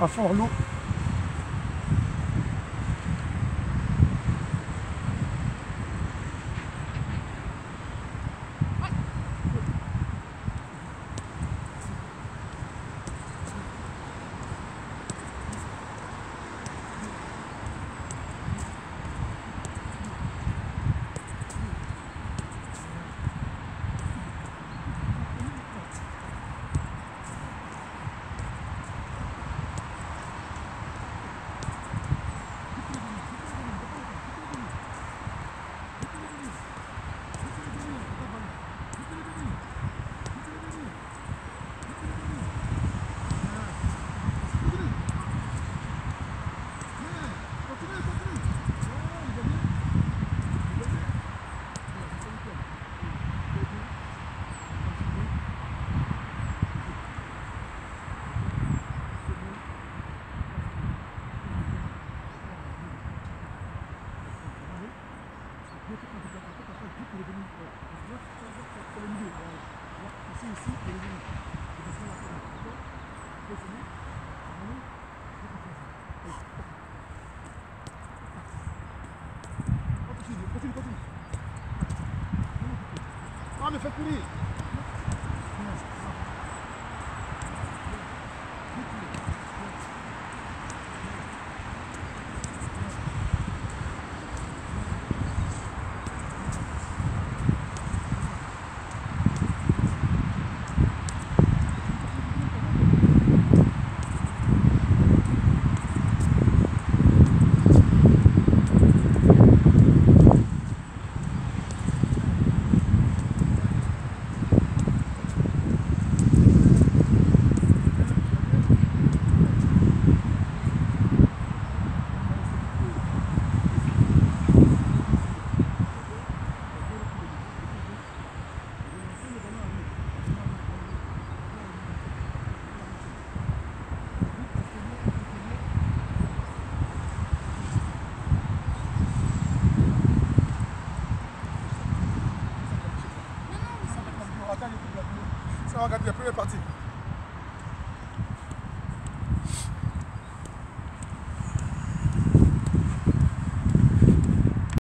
à Ah mais faites courir Ça va regarder la première partie.